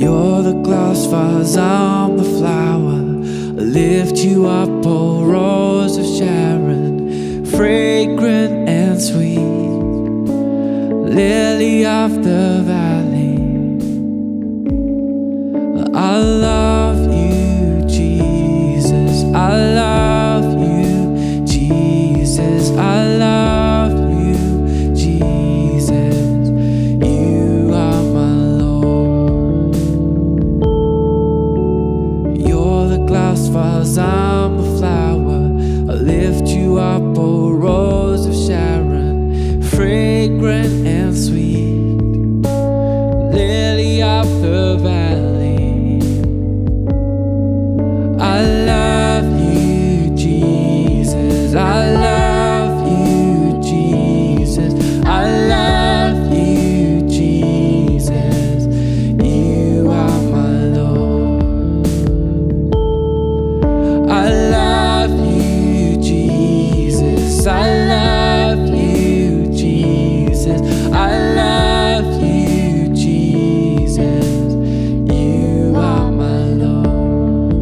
You're the glass vase, I'm the flower. I lift you up, oh rose of Sharon, fragrant and sweet, lily of the valley. Glass vase, I'm a flower. I lift you up, oh rose of Sharon, fragrant and sweet, I love You, Jesus. You are my Lord.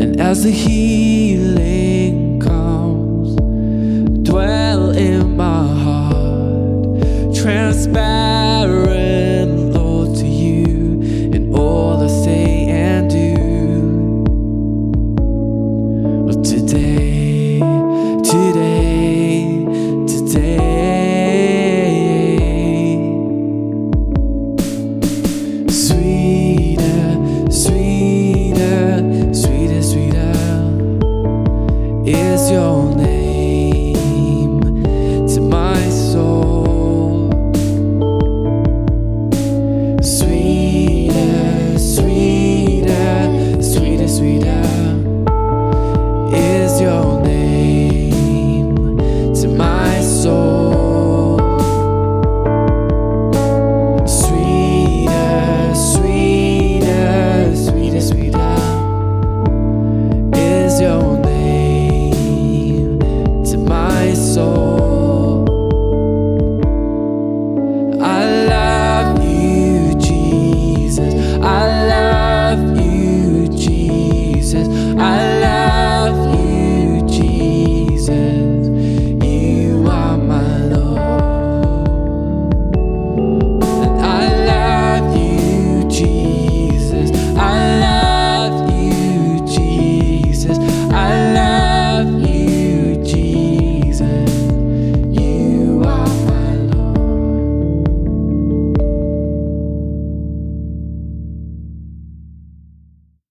And as the healing comes, dwell in my heart, transparent, Lord, to you in all I say and do. Well, today.